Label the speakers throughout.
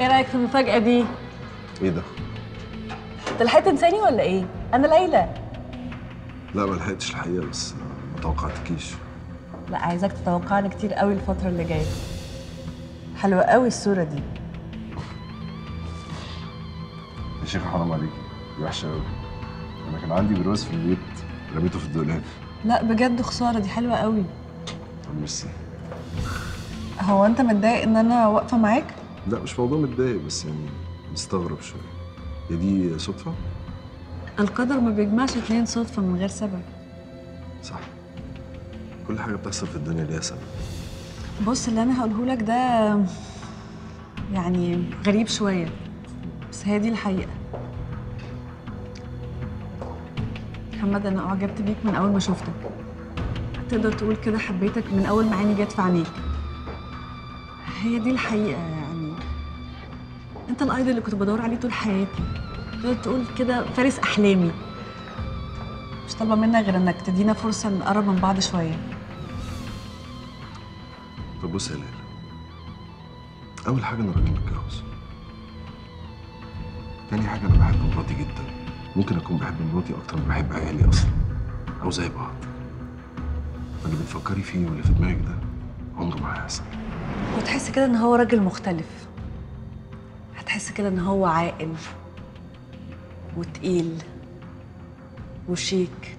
Speaker 1: إيه رأيك في المفاجأة دي؟
Speaker 2: إيه ده؟
Speaker 1: انت لحقت تنساني ولا إيه؟ أنا ليلى.
Speaker 2: لا ما لحقتش الحقيقة بس ما توقعتكيش.
Speaker 1: لا عايزاك تتوقعني كتير قوي الفترة اللي جاية. حلوة قوي الصورة دي.
Speaker 2: يا شيخ حرام عليكي. دي وحشة قوي. أنا كان عندي برواز في البيت رميته في الدولاب.
Speaker 1: لا بجد خسارة. دي حلوة قوي.
Speaker 2: ميرسي.
Speaker 1: هو انت متضايق ان أنا واقفة معاك؟
Speaker 2: لا مش موضوع متضايق بس يعني مستغرب شوية. هي دي صدفة؟
Speaker 1: القدر ما بيجمعش اتنين صدفة من غير سبب.
Speaker 2: صح. كل حاجة بتحصل في الدنيا ليها سبب.
Speaker 1: بص اللي أنا هقوله لك ده يعني غريب شوية بس هي دي الحقيقة. محمد أنا اعجبت بيك من أول ما شفتك. تقدر تقول كده حبيتك من أول ما عيني جت في عينيك. هي دي الحقيقة يعني. انت الايدل اللي كنت بدور عليه طول حياتي. تقدر تقول كده فارس أحلامي. مش طالبة منك غير إنك تدينا فرصة نقرب من بعض شوية.
Speaker 2: طب بص يا ليلى. أول حاجة أنا راجل متجوز. تاني حاجة أنا بحب مراتي جدا. ممكن أكون بحب مراتي أكتر من بحب عيالي أصلا. أو زي بعض. اللي بتفكري فيه واللي في دماغك ده عمره ما هيحصل.
Speaker 1: وتحس كده إن هو راجل مختلف. هتحس كده إن هو عاقل وتقيل وشيك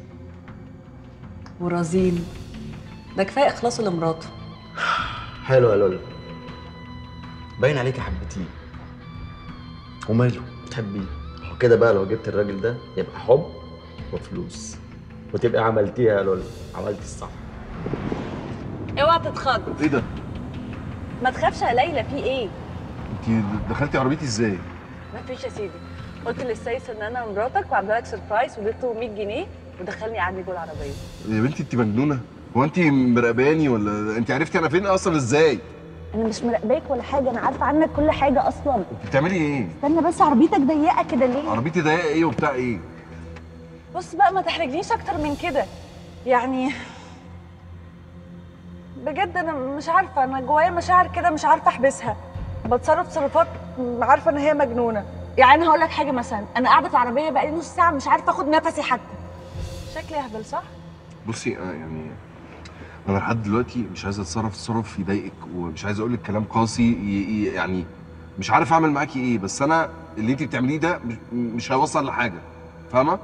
Speaker 1: ورزين. ده كفاية اخلاصه لمراته.
Speaker 3: حلو يا لولا باين عليكي حبيتيه وماله؟ بتحبيه. هو كده بقى لو جبت الراجل ده يبقى حب وفلوس. وتبقى عملتيها يا لولا عملتي الصح.
Speaker 1: اوعى تتخض.
Speaker 2: إيه ده؟
Speaker 1: ما تخافش يا ليلى في إيه؟
Speaker 2: انت دخلتي عربيتي إزاي؟
Speaker 1: ما فيش يا سيدي قلت للسيس إن أنا مراتك وعامله لك سربرايز واديته 100 جنيه ودخلني قعدني جوه العربية
Speaker 2: يا بنتي انت مجنونة هو انت مراقباني ولا انت عرفتي أنا فين أصلا إزاي؟
Speaker 4: أنا مش مراقباك ولا حاجة أنا عارفة عنك كل حاجة أصلا
Speaker 2: انت بتعملي إيه؟
Speaker 4: استنى بس عربيتك ضيقة كده ليه
Speaker 2: عربيتي ضيقة إيه وبتاع إيه؟
Speaker 1: بص بقى ما تحرجنيش أكتر من كده يعني بجد أنا مش عارفة أنا جوايا مشاعر كده مش عارفة أحبسها بتصرف تصرفات عارفة إن هي مجنونة. يعني أنا هقول لك حاجة مثلا أنا قاعدة في العربية بقالي نص ساعة مش عارفة أخد نفسي حتى. شكلي أهبل صح؟
Speaker 2: بصي آه يعني أنا لحد دلوقتي مش عايز أتصرف تصرف يضايقك ومش عايز أقول لك كلام قاسي يعني مش عارف أعمل معاكي إيه بس أنا اللي انت بتعمليه ده مش, مش هيوصل لحاجة. فاهمة؟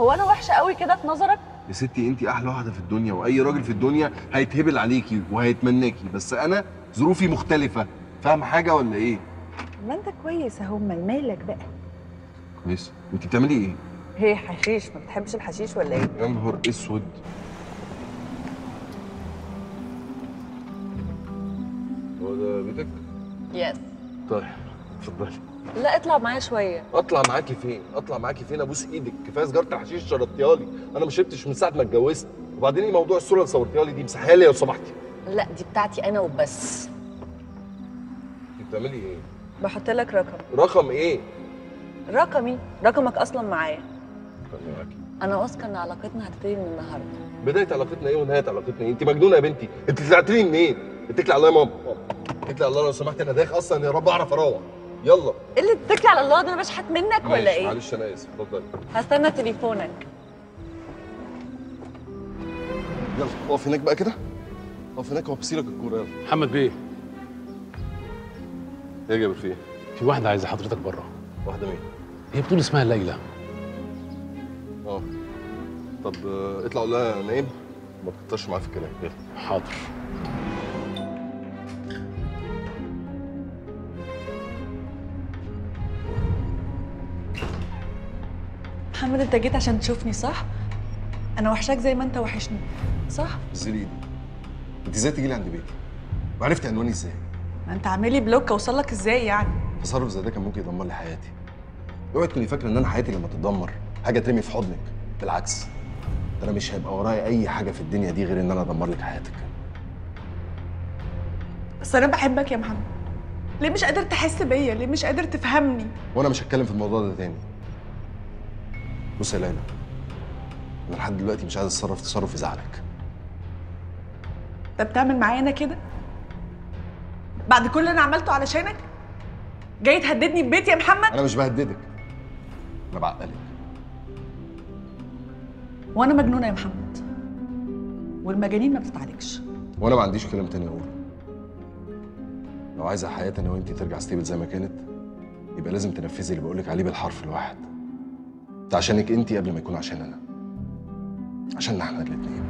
Speaker 1: هو أنا وحشة قوي كده في نظرك؟
Speaker 2: يا ستي انت أحلى واحدة في الدنيا وأي راجل في الدنيا هيتهبل عليكي وهيتمناكي بس أنا ظروفي مختلفة. فاهمه حاجة ولا إيه؟
Speaker 4: ما أنت كويس أهو أمال مالك بقى؟
Speaker 2: كويس. أنت بتعملي إيه؟
Speaker 1: هي حشيش ما بتحبش الحشيش ولا إيه؟
Speaker 2: يا نهار أسود. هو ده بيتك؟
Speaker 1: يس
Speaker 2: طيب اتفضلي.
Speaker 1: لا اطلع معايا شوية.
Speaker 2: أطلع معاكي فين؟ أطلع معاكي فين؟ أبوس إيدك. كفاية سجارة الحشيش شربتيها لي أنا ما شربتش من ساعة ما اتجوزت. وبعدين إيه موضوع الصورة اللي صورتيها لي دي مسحها لي لو سمحتي.
Speaker 1: لا دي بتاعتي أنا وبس.
Speaker 2: بتعملي إيه؟
Speaker 1: بحط لك رقم.
Speaker 2: رقم إيه؟
Speaker 1: رقمي؟ رقمك أصلا معايا.
Speaker 2: خليني معاكي
Speaker 1: أنا واثقة ان علاقتنا هتبتدي من النهارده.
Speaker 2: بداية علاقتنا إيه ونهاية علاقتنا إيه؟ انت مجنونة يا بنتي. انت طلعت لي منين؟ اتكلي على الله يا ماما. اتكلي على الله لو سمحتي أنا دايخ أصلا يا رب اعرف أروح. يلا.
Speaker 1: إيه اللي تتكلي على الله ده؟ أنا بشحت منك ولا إيه؟
Speaker 2: معلش أنا آسف. اتفضلي.
Speaker 1: هستنى تليفونك.
Speaker 2: يلا اقف هناك بقى كده. اقف هناك وابصي لك الكورة. يلا.
Speaker 5: محمد بيه.
Speaker 2: إيه يا جابر في إيه؟
Speaker 5: في واحدة عايزة حضرتك بره.
Speaker 2: واحدة مين؟
Speaker 5: هي بتقول اسمها ليلى.
Speaker 2: آه. طب آه، اطلع قول لها نايم؟ ما تكترش معايا في الكلام. يلا.
Speaker 5: حاضر.
Speaker 1: محمد انت جيت عشان تشوفني صح؟ أنا وحشاك زي ما انت وحشني صح؟
Speaker 2: ايدي انت إزاي تيجي لي عند بيتي؟ وعرفتي عنواني إزاي؟
Speaker 1: ما انت عامل لي بلوك اوصل لك إزاي يعني؟
Speaker 2: تصرف زي ده كان ممكن يدمر لي حياتي. اوعي تكوني فاكرة إن أنا حياتي لما تتدمر حاجة ترمي في حضنك. بالعكس ده أنا مش هيبقى ورايا أي حاجة في الدنيا دي غير إن أنا أدمر لك حياتك.
Speaker 1: بس أنا بحبك يا محمد. ليه مش قادر تحس بيا؟ ليه مش قادر تفهمني؟
Speaker 2: وأنا مش هتكلم في الموضوع ده تاني. بص يا ليلى أنا لحد دلوقتي مش عايز أتصرف تصرف يزعلك.
Speaker 1: انت بتعمل معايا أنا كده؟ بعد كل اللي أنا عملته علشانك؟ جاي تهددني ببيتي يا محمد؟
Speaker 2: أنا مش بهددك. أنا بعقلك.
Speaker 1: وأنا مجنونة يا محمد. والمجانين ما بتتعالجش.
Speaker 2: وأنا ما عنديش كلام تاني أقوله. لو عايزة حياتي أنا وأنتي ترجع ستيبل زي ما كانت يبقى لازم تنفذي اللي بقولك عليه بالحرف الواحد. ده عشانك أنتي قبل ما يكون عشان أنا. عشاننا إحنا الاتنين.